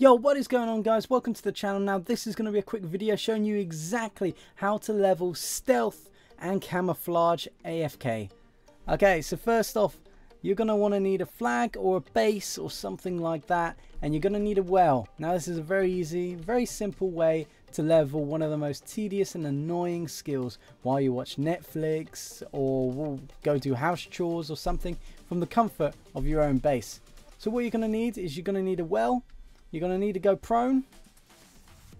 Yo, what is going on guys? Welcome to the channel. Now this is going to be a quick video showing you exactly how to level stealth and camouflage AFK. Okay, so first off, you're going to want to need a flag or a base or something like that and you're going to need a well. Now this is a very easy, very simple way to level one of the most tedious and annoying skills while you watch Netflix or go do house chores or something from the comfort of your own base. So what you're going to need is you're going to need a well you're going to need to go prone.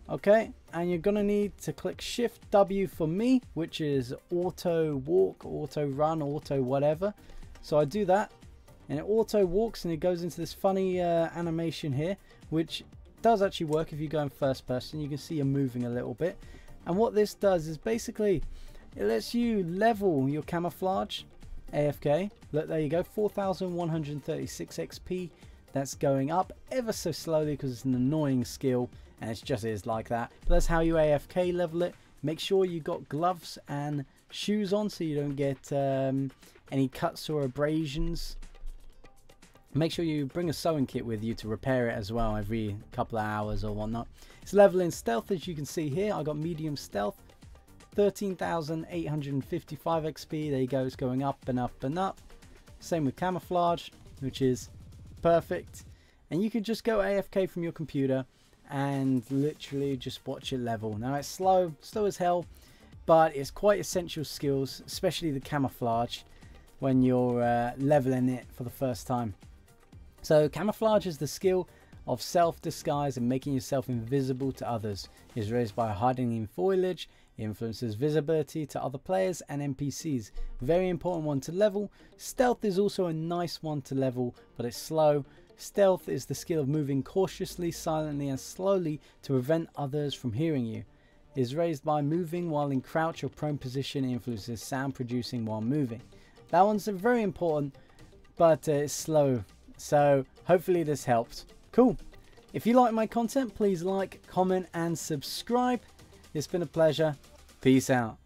Okay, and you're going to need to click Shift W for me, which is auto walk, auto run, auto whatever. So I do that, and it auto walks and it goes into this funny uh, animation here, which does actually work if you go in first person. You can see you're moving a little bit. And what this does is basically, it lets you level your camouflage AFK. Look, there you go, 4,136 XP that's going up ever so slowly because it's an annoying skill and it just is like that. But that's how you AFK level it. Make sure you got gloves and shoes on so you don't get um, any cuts or abrasions. Make sure you bring a sewing kit with you to repair it as well every couple of hours or whatnot. It's leveling stealth as you can see here. I got medium stealth. 13,855 XP. There you go. It's going up and up and up. Same with camouflage, which is perfect. And you can just go AFK from your computer and literally just watch it level. Now it's slow, slow as hell, but it's quite essential skills, especially the camouflage when you're uh, leveling it for the first time. So camouflage is the skill of self-disguise and making yourself invisible to others. Is raised by hiding in foliage, influences visibility to other players and NPCs. Very important one to level. Stealth is also a nice one to level, but it's slow. Stealth is the skill of moving cautiously, silently and slowly to prevent others from hearing you. It is raised by moving while in crouch or prone position influences sound producing while moving. That one's very important, but uh, it's slow. So hopefully this helped. Cool. If you like my content, please like, comment and subscribe. It's been a pleasure. Peace out.